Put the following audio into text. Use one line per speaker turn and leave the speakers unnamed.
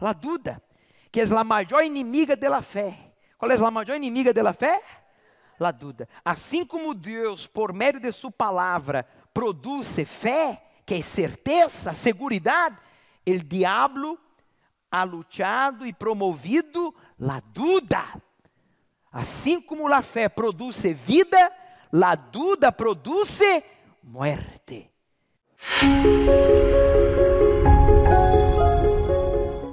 La duda, que é a maior inimiga da fé. Qual é a maior inimiga da fé? La duda. Assim como Deus, por meio de sua palavra, produz fé, que é certeza, segurança, o diabo ha luchado e promovido la duda. Assim como a fé produz vida, la duda produz muerte.